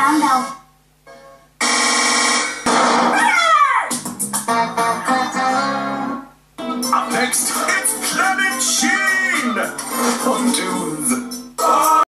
around now. Up next, it's Planet Sheen!